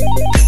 you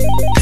you